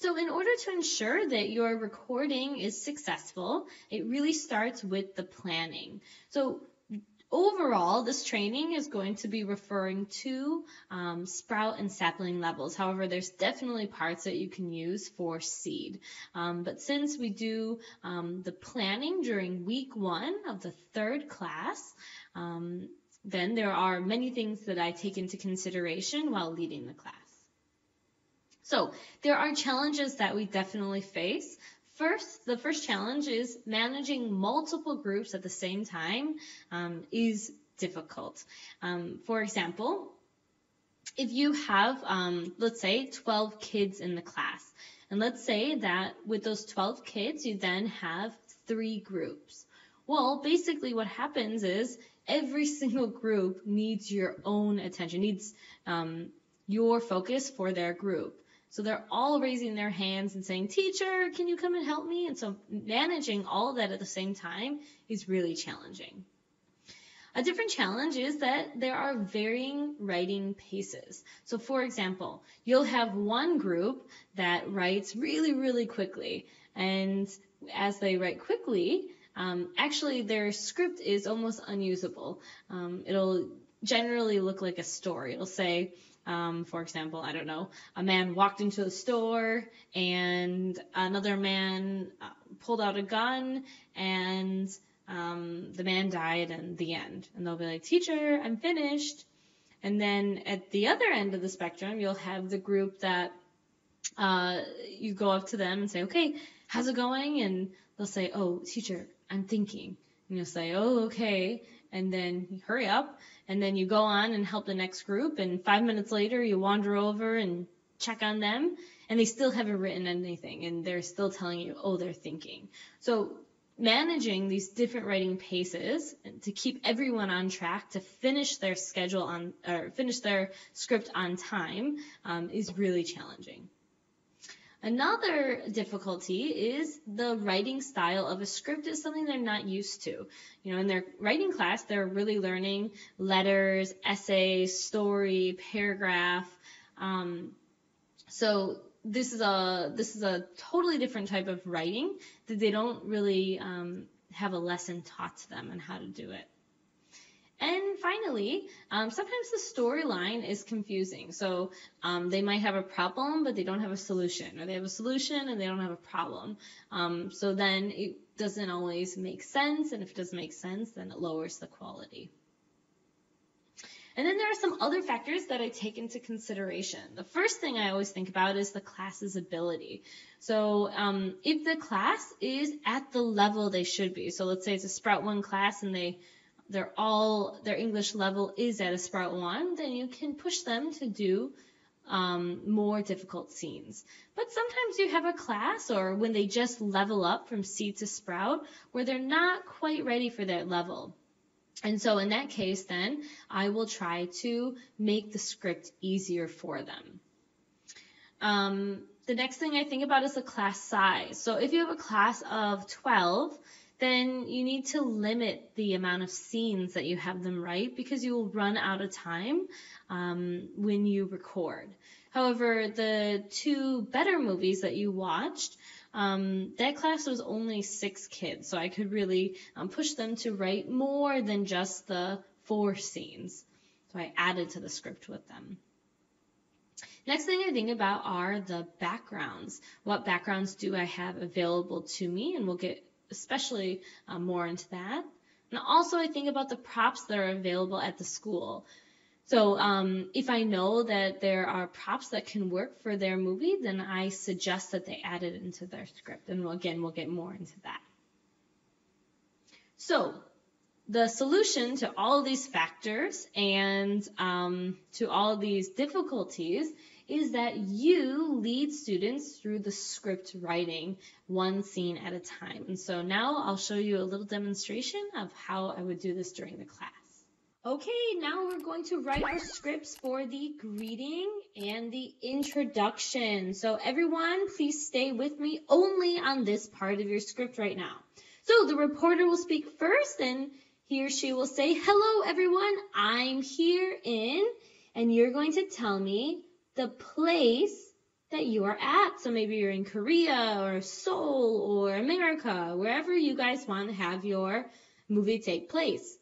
So in order to ensure that your recording is successful, it really starts with the planning. So overall, this training is going to be referring to um, sprout and sapling levels. However, there's definitely parts that you can use for seed. Um, but since we do um, the planning during week one of the third class, um, then there are many things that I take into consideration while leading the class. So there are challenges that we definitely face. First, the first challenge is managing multiple groups at the same time um, is difficult. Um, for example, if you have, um, let's say, 12 kids in the class, and let's say that with those 12 kids, you then have three groups. Well, basically what happens is every single group needs your own attention, needs um, your focus for their group. So they're all raising their hands and saying, teacher, can you come and help me? And so managing all of that at the same time is really challenging. A different challenge is that there are varying writing paces. So for example, you'll have one group that writes really, really quickly. And as they write quickly, um, actually their script is almost unusable. Um, it'll generally look like a story. It'll say, um, for example, I don't know, a man walked into the store and another man uh, pulled out a gun and um, the man died and the end. And they'll be like, teacher, I'm finished. And then at the other end of the spectrum, you'll have the group that uh, you go up to them and say, okay, how's it going? And they'll say, oh, teacher, I'm thinking. And you'll say, oh, okay. And then you hurry up and then you go on and help the next group and five minutes later you wander over and check on them and they still haven't written anything and they're still telling you, oh, they're thinking. So managing these different writing paces to keep everyone on track to finish their schedule on or finish their script on time um, is really challenging. Another difficulty is the writing style of a script is something they're not used to. You know, in their writing class, they're really learning letters, essays, story, paragraph. Um, so this is a this is a totally different type of writing that they don't really um, have a lesson taught to them on how to do it. And finally, um, sometimes the storyline is confusing. So um, they might have a problem, but they don't have a solution, or they have a solution and they don't have a problem. Um, so then it doesn't always make sense, and if it doesn't make sense, then it lowers the quality. And then there are some other factors that I take into consideration. The first thing I always think about is the class's ability. So um, if the class is at the level they should be, so let's say it's a Sprout 1 class and they they're all their English level is at a Sprout one, then you can push them to do um, more difficult scenes. But sometimes you have a class or when they just level up from seed to Sprout where they're not quite ready for that level. And so in that case, then I will try to make the script easier for them. Um, the next thing I think about is the class size. So if you have a class of 12, then you need to limit the amount of scenes that you have them write because you will run out of time um, when you record. However, the two better movies that you watched, um, that class was only six kids, so I could really um, push them to write more than just the four scenes. So I added to the script with them. Next thing I think about are the backgrounds. What backgrounds do I have available to me? And we'll get especially uh, more into that. And also I think about the props that are available at the school. So um, if I know that there are props that can work for their movie, then I suggest that they add it into their script. And again, we'll get more into that. So the solution to all of these factors and um, to all of these difficulties is that you lead students through the script writing one scene at a time. And so now I'll show you a little demonstration of how I would do this during the class. Okay, now we're going to write our scripts for the greeting and the introduction. So everyone, please stay with me only on this part of your script right now. So the reporter will speak first and he or she will say, hello everyone, I'm here in, and you're going to tell me the place that you are at. So maybe you're in Korea or Seoul or America, wherever you guys want to have your movie take place.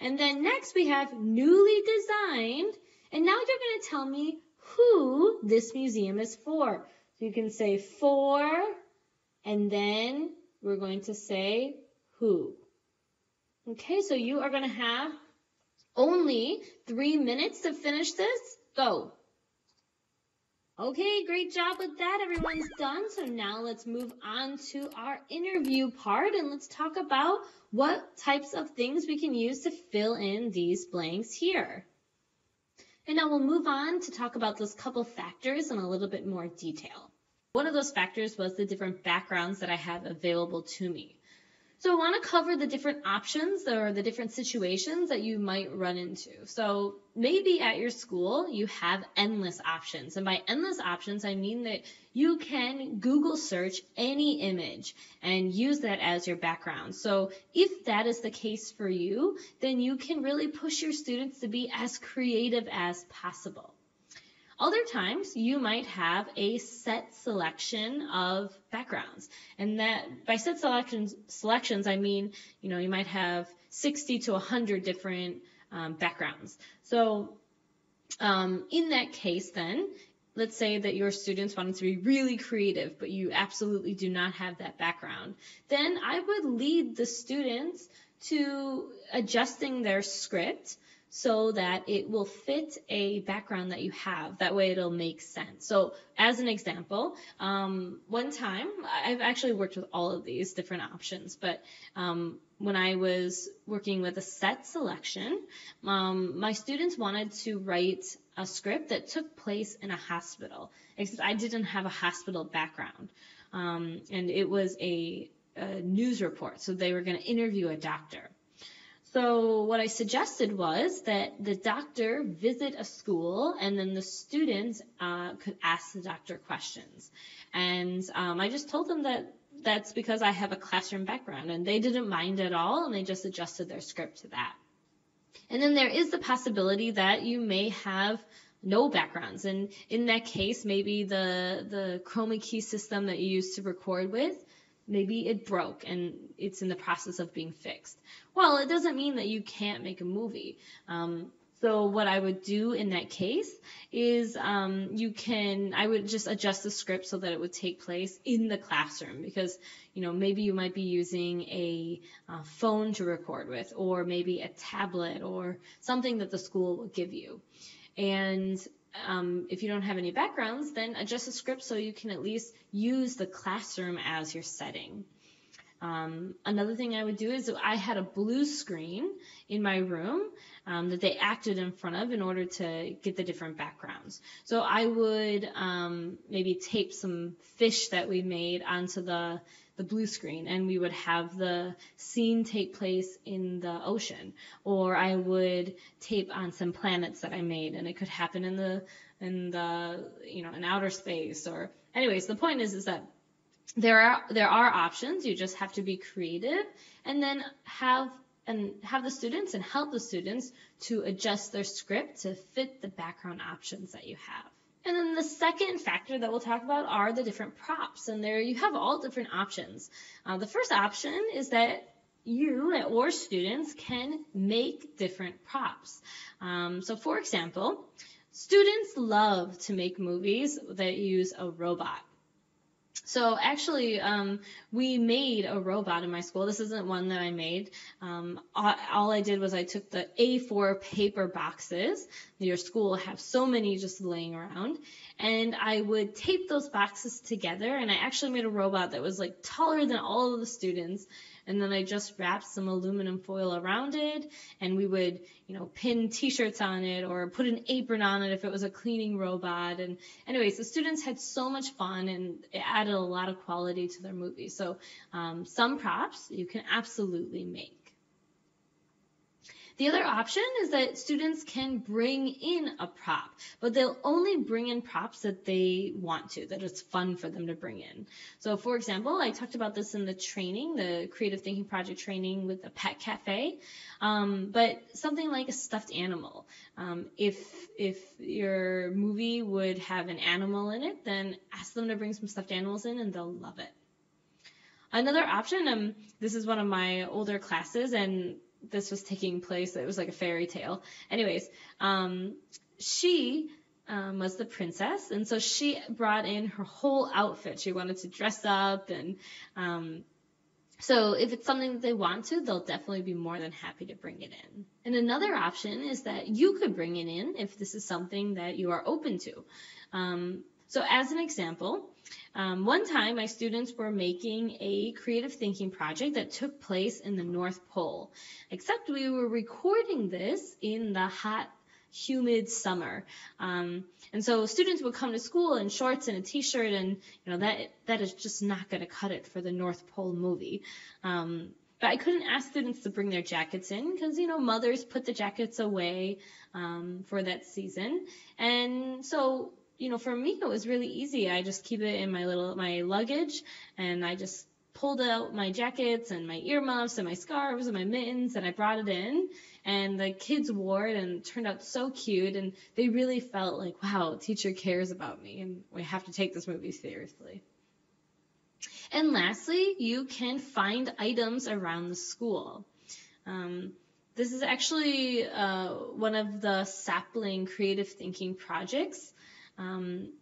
And then next we have newly designed. And now you're going to tell me who this museum is for. So you can say for, and then we're going to say who. Okay, so you are going to have only three minutes to finish this. Go. Okay, great job with that. Everyone's done. So now let's move on to our interview part and let's talk about what types of things we can use to fill in these blanks here. And now we'll move on to talk about those couple factors in a little bit more detail. One of those factors was the different backgrounds that I have available to me. So I want to cover the different options or the different situations that you might run into. So maybe at your school you have endless options. And by endless options, I mean that you can Google search any image and use that as your background. So if that is the case for you, then you can really push your students to be as creative as possible. Other times you might have a set selection of backgrounds. And that by set selections, selections, I mean, you know, you might have 60 to 100 different um, backgrounds. So um, in that case then, let's say that your students wanted to be really creative, but you absolutely do not have that background, then I would lead the students to adjusting their script so that it will fit a background that you have. That way it'll make sense. So as an example, um, one time, I've actually worked with all of these different options, but um, when I was working with a set selection, um, my students wanted to write a script that took place in a hospital, except I didn't have a hospital background. Um, and it was a, a news report, so they were going to interview a doctor. So what I suggested was that the doctor visit a school and then the students uh, could ask the doctor questions. And um, I just told them that that's because I have a classroom background and they didn't mind at all and they just adjusted their script to that. And then there is the possibility that you may have no backgrounds. And in that case, maybe the, the chroma key system that you used to record with maybe it broke and it's in the process of being fixed. Well, it doesn't mean that you can't make a movie. Um, so what I would do in that case is um, you can I would just adjust the script so that it would take place in the classroom because you know maybe you might be using a, a phone to record with or maybe a tablet or something that the school will give you. And um, if you don't have any backgrounds, then adjust the script so you can at least use the classroom as your setting. Um, another thing I would do is I had a blue screen in my room um, that they acted in front of in order to get the different backgrounds. So I would um, maybe tape some fish that we made onto the the blue screen and we would have the scene take place in the ocean or I would tape on some planets that I made and it could happen in the in the you know in outer space or anyways the point is is that there are there are options you just have to be creative and then have and have the students and help the students to adjust their script to fit the background options that you have and then the second factor that we'll talk about are the different props. And there you have all different options. Uh, the first option is that you or students can make different props. Um, so for example, students love to make movies that use a robot. So actually, um, we made a robot in my school. This isn't one that I made. Um, all, all, I did was I took the A4 paper boxes. Your school have so many just laying around, and I would tape those boxes together. And I actually made a robot that was like taller than all of the students and then I just wrapped some aluminum foil around it and we would, you know, pin t-shirts on it or put an apron on it if it was a cleaning robot. And anyways, the students had so much fun and it added a lot of quality to their movie. So um, some props you can absolutely make. The other option is that students can bring in a prop, but they'll only bring in props that they want to, that it's fun for them to bring in. So for example, I talked about this in the training, the creative thinking project training with the pet cafe. Um, but something like a stuffed animal. Um, if if your movie would have an animal in it, then ask them to bring some stuffed animals in and they'll love it. Another option, um, this is one of my older classes, and this was taking place. It was like a fairy tale. Anyways, um, she um, was the princess, and so she brought in her whole outfit. She wanted to dress up, and um, so if it's something that they want to, they'll definitely be more than happy to bring it in. And another option is that you could bring it in if this is something that you are open to. Um, so as an example, um, one time my students were making a creative thinking project that took place in the North Pole, except we were recording this in the hot humid summer. Um, and so students would come to school in shorts and a t-shirt and, you know, that, that is just not going to cut it for the North Pole movie. Um, but I couldn't ask students to bring their jackets in because, you know, mothers put the jackets away, um, for that season. And so, you know, for me, it was really easy. I just keep it in my little, my luggage and I just pulled out my jackets and my earmuffs and my scarves and my mittens and I brought it in and the kids wore it and it turned out so cute and they really felt like wow teacher cares about me and we have to take this movie seriously. And lastly you can find items around the school. Um, this is actually uh, one of the sapling creative thinking projects um,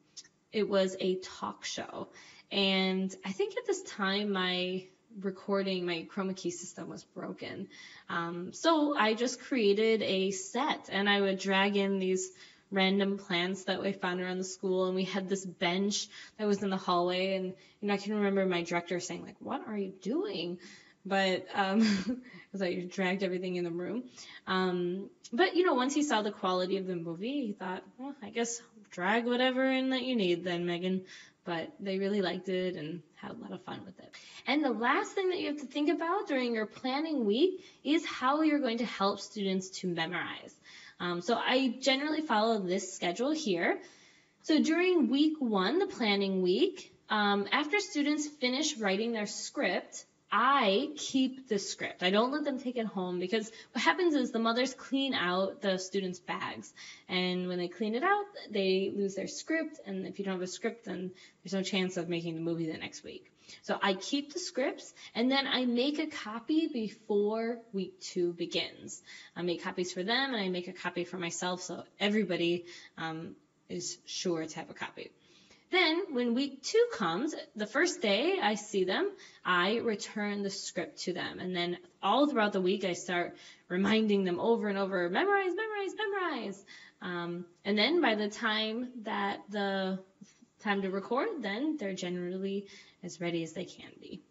it was a talk show. And i think at this time my recording, my chroma key system was broken. Um, so I just created a set and I would drag in these random plants that we found around the school and we had this bench that was in the hallway and you know I can remember my director saying like what are you doing? But um I dragged everything in the room. Um but you know once he saw the quality of the movie he thought well I guess drag whatever in that you need then Megan but they really liked it and had a lot of fun with it. And the last thing that you have to think about during your planning week is how you're going to help students to memorize. Um, so I generally follow this schedule here. So during week one, the planning week, um, after students finish writing their script, I keep the script. I don't let them take it home because what happens is the mothers clean out the students' bags. And when they clean it out, they lose their script. And if you don't have a script, then there's no chance of making the movie the next week. So I keep the scripts and then I make a copy before week two begins. I make copies for them and I make a copy for myself so everybody um, is sure to have a copy. Then, when week two comes, the first day I see them, I return the script to them. And then all throughout the week, I start reminding them over and over, memorize, memorize, memorize. Um, and then by the time that the time to record, then they're generally as ready as they can be.